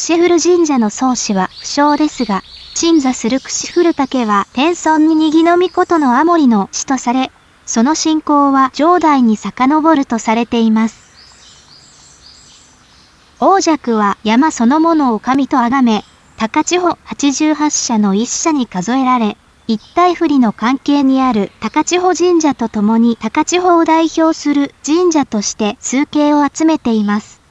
串古神社の宗師は不詳ですが、鎮座する串古竹は天孫に右の御事のアモリの死とされ、その信仰は上代に遡るとされています。王爵は山そのものを神と崇め、高千穂88社の一社に数えられ、一体不利の関係にある高千穂神社と共に高千穂を代表する神社として数形を集めています。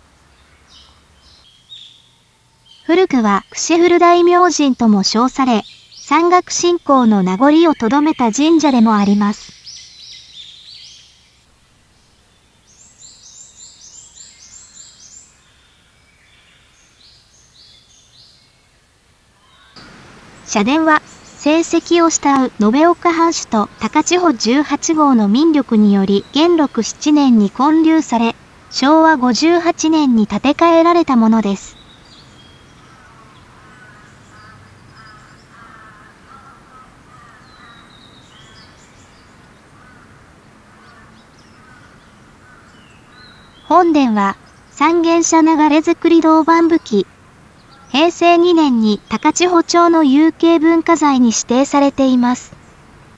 古くは串古大明神とも称され、山岳信仰の名残をとどめた神社でもあります。社殿は成績を慕う延岡藩主と高千穂18号の民力により元禄7年に建立され、昭和58年に建て替えられたものです。本殿は三軒車流れ造り銅板武器平成2年に高千穂町の有形文化財に指定されています。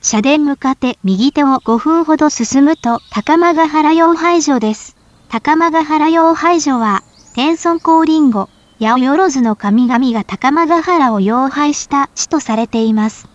社殿向かって右手を5分ほど進むと高間ヶ原用廃所です。高間ヶ原用廃所は、天孫降臨後、八百万の神々が高間ヶ原を妖廃した地とされています。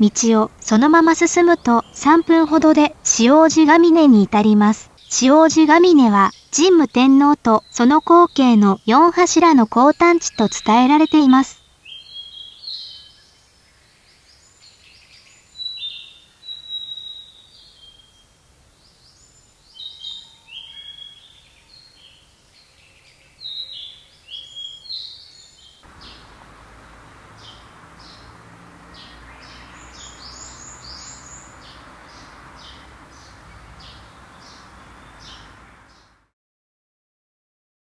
道をそのまま進むと3分ほどで塩王子ヶ峰に至ります。塩王子ヶ峰は神武天皇とその後継の4柱の高端地と伝えられています。